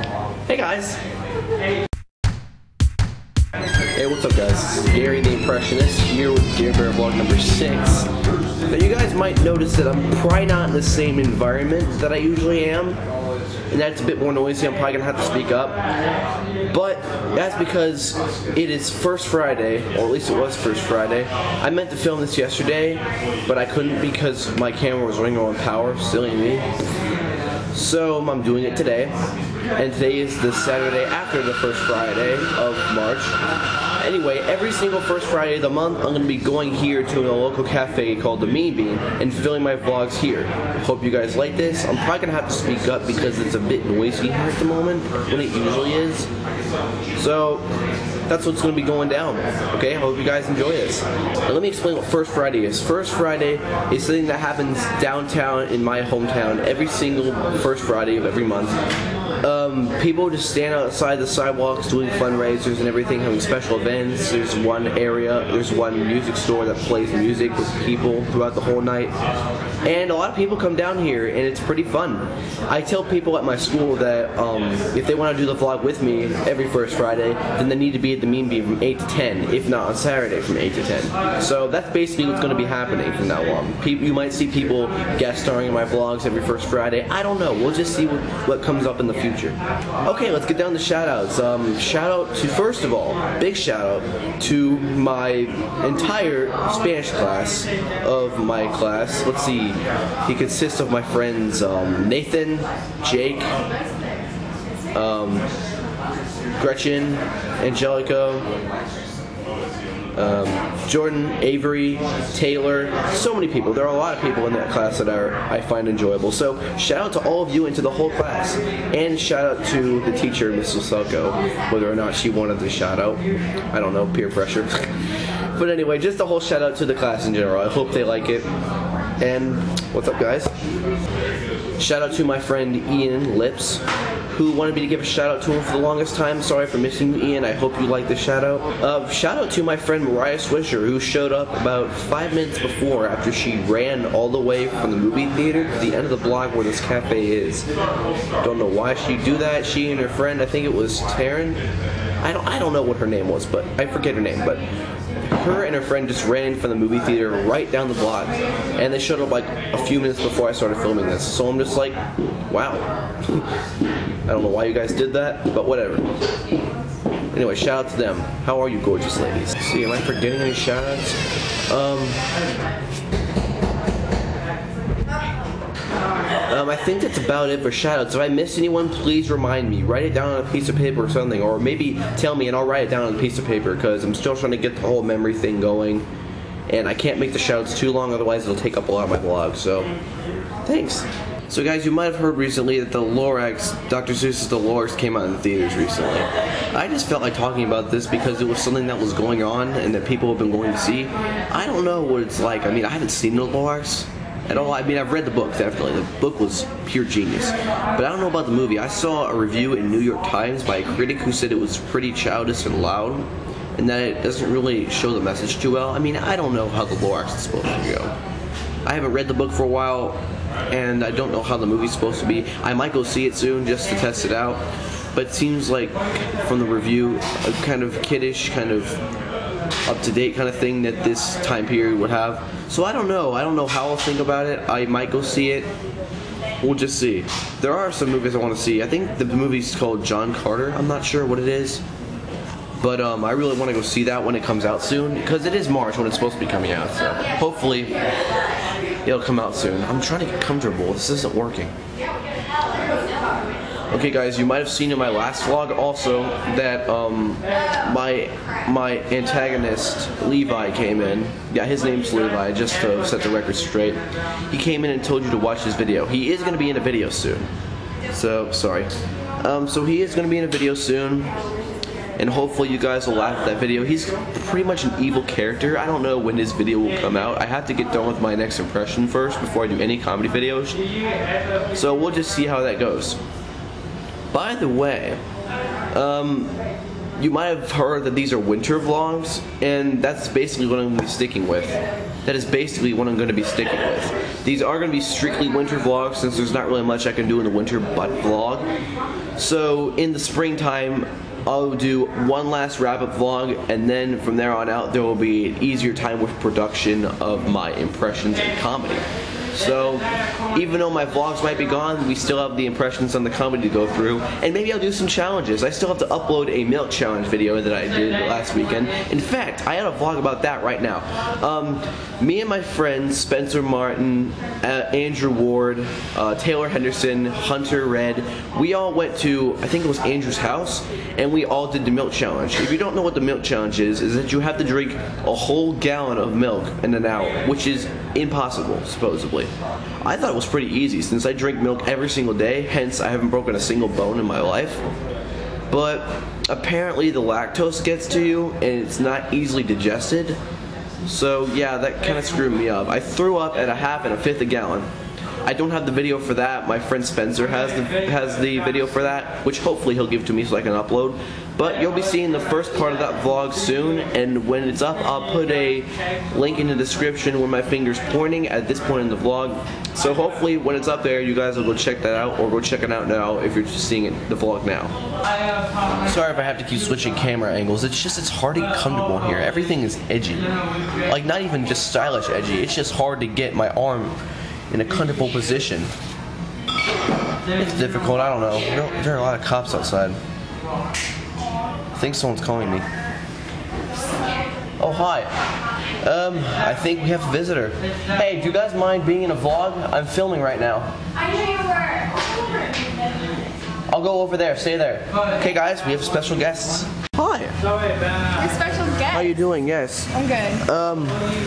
Hey guys. Hey, what's up guys? Gary the Impressionist here with Gare Bear Vlog number 6. Now you guys might notice that I'm probably not in the same environment that I usually am. And that's a bit more noisy, I'm probably gonna have to speak up. But that's because it is first Friday, or at least it was first Friday. I meant to film this yesterday, but I couldn't because my camera was running on power, silly me. So I'm doing it today, and today is the Saturday after the first Friday of March. Anyway, every single first Friday of the month, I'm going to be going here to a local cafe called the Mean Bean and filming my vlogs here. Hope you guys like this. I'm probably going to have to speak up because it's a bit noisy here at the moment, when it usually is. So, that's what's going to be going down. Okay, I hope you guys enjoy this. Now, let me explain what First Friday is. First Friday is something that happens downtown in my hometown every single First Friday of every month. Um, people just stand outside the sidewalks doing fundraisers and everything, having special events. There's one area, there's one music store that plays music with people throughout the whole night. And a lot of people come down here, and it's pretty fun. I tell people at my school that um, if they want to do the vlog with me every first Friday, then they need to be at the Mean Bean from 8 to 10, if not on Saturday from 8 to 10. So that's basically what's going to be happening from now on. People, you might see people guest starring in my vlogs every first Friday. I don't know. We'll just see what, what comes up in the future. Okay, let's get down to shout outs. Um, shout out to, first of all, big shout out to my entire Spanish class of my class. Let's see, he consists of my friends um, Nathan, Jake, um, Gretchen, Angelico, um, Jordan, Avery, Taylor, so many people. There are a lot of people in that class that are I find enjoyable. So shout out to all of you and to the whole class, and shout out to the teacher, Miss Selko, whether or not she wanted to shout out. I don't know, peer pressure. but anyway, just a whole shout out to the class in general. I hope they like it. And what's up, guys? Shout out to my friend Ian Lips, who wanted me to give a shout out to him for the longest time. Sorry for missing you, Ian. I hope you like the shout out. Uh, shout out to my friend Mariah Swisher, who showed up about five minutes before after she ran all the way from the movie theater to the end of the block where this cafe is. Don't know why she'd do that. She and her friend, I think it was Taryn. I don't, I don't know what her name was, but I forget her name, but her and her friend just ran from the movie theater right down the block, and they showed up like a few minutes before I started filming this. So I'm just like, wow. I don't know why you guys did that, but whatever. Anyway, shout out to them. How are you, gorgeous ladies? See, am I forgetting any shout outs? Um, I think that's about it for shoutouts. If I missed anyone, please remind me. Write it down on a piece of paper or something, or maybe tell me and I'll write it down on a piece of paper because I'm still trying to get the whole memory thing going. And I can't make the shoutouts too long, otherwise it'll take up a lot of my vlog. So, thanks. So guys, you might have heard recently that the Lorax, Dr. Seuss's The Lorax came out in the theaters recently. I just felt like talking about this because it was something that was going on and that people have been going to see. I don't know what it's like. I mean, I haven't seen The Lorax at all. I mean, I've read the book, definitely. The book was pure genius. But I don't know about the movie. I saw a review in New York Times by a critic who said it was pretty childish and loud, and that it doesn't really show the message too well. I mean, I don't know how the Lorax is supposed to go. I haven't read the book for a while, and I don't know how the movie's supposed to be. I might go see it soon just to test it out. But it seems like, from the review, a kind of kiddish, kind of up to date kind of thing that this time period would have. So I don't know. I don't know how I'll think about it. I might go see it. We'll just see. There are some movies I want to see. I think the movie's called John Carter. I'm not sure what it is. But um, I really want to go see that when it comes out soon because it is March when it's supposed to be coming out. So hopefully it'll come out soon. I'm trying to get comfortable. This isn't working. Okay, guys, you might have seen in my last vlog also that um, my my antagonist Levi came in. Yeah, his name's Levi. Just to set the record straight, he came in and told you to watch his video. He is going to be in a video soon. So sorry. Um, so he is going to be in a video soon. And hopefully you guys will laugh at that video. He's pretty much an evil character. I don't know when his video will come out. I have to get done with my next impression first before I do any comedy videos. So we'll just see how that goes. By the way, um, you might have heard that these are winter vlogs, and that's basically what I'm going to be sticking with. that is basically what I'm going to be sticking with. These are going to be strictly winter vlogs since there's not really much I can do in the winter but vlog. So in the springtime, I'll do one last wrap up vlog and then from there on out there will be an easier time with production of my impressions and comedy. So even though my vlogs might be gone, we still have the impressions on the comedy to go through. And maybe I'll do some challenges. I still have to upload a milk challenge video that I did last weekend. In fact, I had a vlog about that right now. Um, me and my friends, Spencer Martin, uh, Andrew Ward, uh, Taylor Henderson, Hunter Red, we all went to, I think it was Andrew's house, and we all did the milk challenge. If you don't know what the milk challenge is, is that you have to drink a whole gallon of milk in an hour, which is impossible, supposedly. I thought it was pretty easy since I drink milk every single day, hence I haven't broken a single bone in my life. But apparently the lactose gets to you and it's not easily digested. So yeah, that kind of screwed me up. I threw up at a half and a fifth a gallon. I don't have the video for that. My friend Spencer has the has the video for that, which hopefully he'll give to me so I can upload. But you'll be seeing the first part of that vlog soon, and when it's up, I'll put a link in the description where my finger's pointing at this point in the vlog. So hopefully when it's up there, you guys will go check that out, or go check it out now if you're just seeing it, the vlog now. Sorry if I have to keep switching camera angles. It's just, it's hard to get comfortable here. Everything is edgy. Like, not even just stylish edgy. It's just hard to get my arm in a comfortable position. It's difficult, I don't know. There, are a lot of cops outside. I think someone's calling me. Oh, hi. Um, I think we have a visitor. Hey, do you guys mind being in a vlog? I'm filming right now. I you were. I'll go over there. Stay there. Okay, guys, we have special guests. Hi. Your special guest. How are you doing? Yes. I'm good. Um,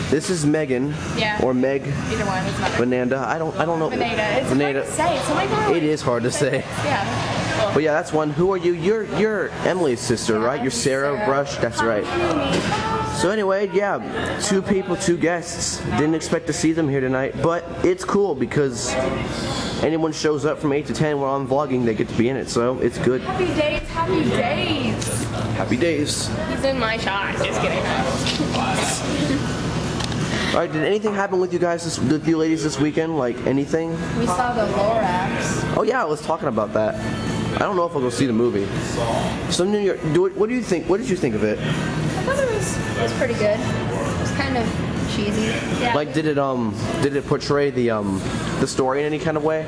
this is Megan. Yeah. Or Meg. Either one is not. Vananda. I don't. I don't know. Vanada. It's Vanada. hard to say. It's like that. It is hard to say. Yeah. But yeah, that's one. Who are you? You're you're Emily's sister, right? You're Sarah, Sarah. Brush. That's right. So anyway, yeah, two people, two guests. Didn't expect to see them here tonight, but it's cool because anyone shows up from eight to ten while I'm vlogging, they get to be in it. So it's good. Happy days. Happy days. Happy days. He's in my shot. Just kidding. All right, did anything happen with you guys, this, with you ladies this weekend? Like anything? We saw the Lorax. Oh yeah, I was talking about that. I don't know if I'll go see the movie. So New York, do it, what do you think? What did you think of it? I thought it was it was pretty good. It was kind of cheesy. Yeah. Like, did it um, did it portray the um, the story in any kind of way?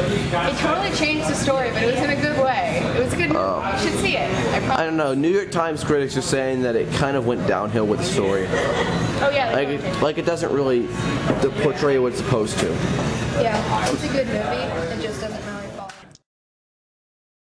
it totally changed the story, but it was in a good way. It was a good. Oh. You should see it. I I don't know. New York Times critics are saying that it kind of went downhill with the story. Oh yeah. Like, it, like it doesn't really portray what it's supposed to. yeah. It's a good movie.